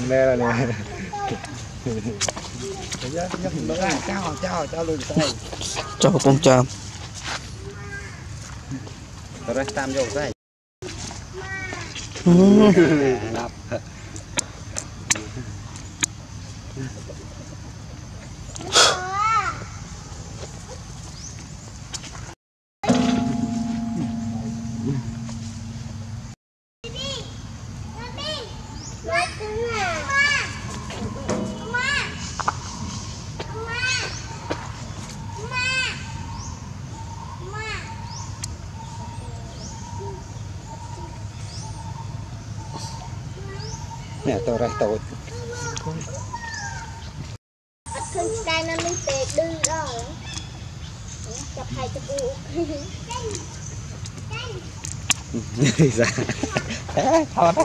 thằng me là nè cho con chôm rồi ừ. tam vô cái នេះតរ៉េះតូចអត់ឃើញឆ្កែនៅនេះទេឌឺដល់ចាប់ហើយទៅគូនេះសាអេថតហ្នឹងសាអឺ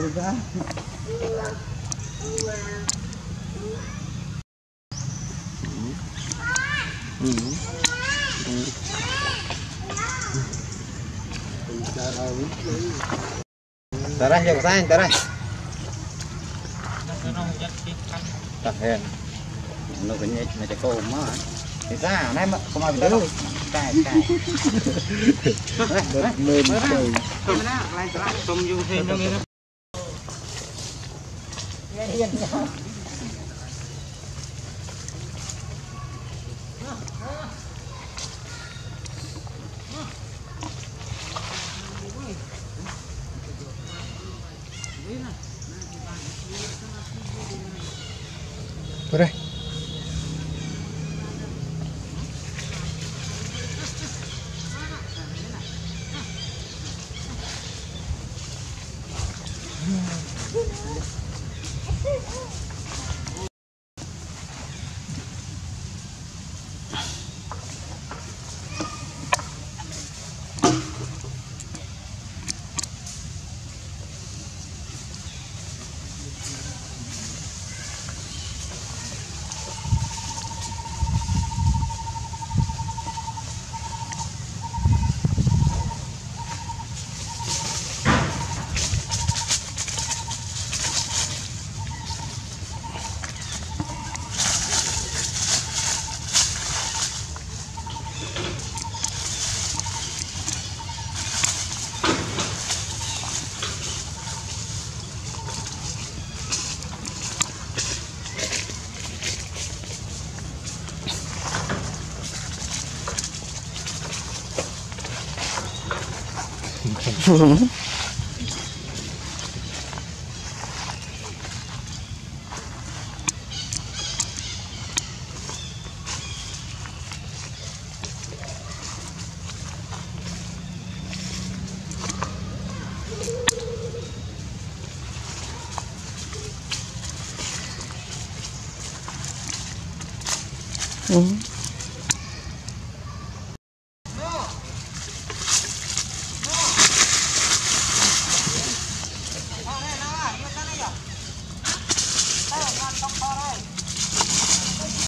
អឺដល់ហើយតារ៉េះយកកសាញតារ៉េះតាហេននោះវិញមិនតែកោមកពីសាណែមកកុំឲ្យទៅតែតែមើលមើលទៅទៅណាកន្លែងស្លាប់សុំយូរទេនោះនេះណាこれうん。 응. 음.